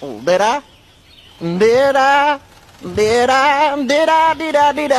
Did I? Did I? Did I? Did I? Did I? Did I?